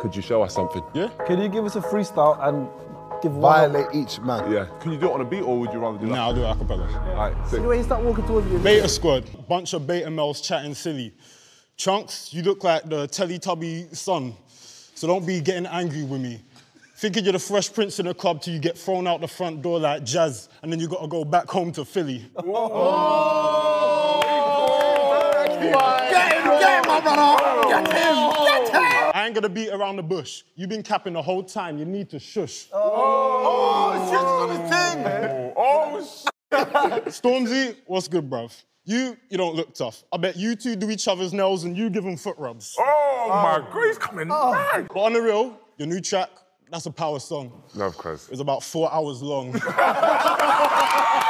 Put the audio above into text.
Could you show us something? Yeah? Can you give us a freestyle and give one? Violate each man. Yeah. Can you do it on a beat or would you rather do that? Nah, I'll do it a cappella. Alright, sick. The way you start walking towards me. Beta squad, bunch of beta males chatting silly. Chunkz, you look like the Teletubby son, so don't be getting angry with me. Thinking you're the fresh prince in the club till you get thrown out the front door like jazz, and then you gotta go back home to Philly. I ain't gonna beat around the bush. You've been capping the whole time. You need to shush. Oh, oh, Stormzy, what's good, bruv? You, you don't look tough. I bet you two do each other's nails and you give them foot rubs. Oh my God, he's coming back. But on the real, your new track, that's a power song. Love, cuz. It's about four hours long.